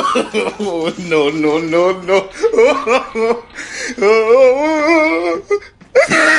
oh, no, no, no, no.